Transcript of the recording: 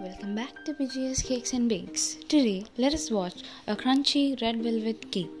Welcome back to BGS Cakes and Bakes. Today, let us watch a crunchy red velvet cake.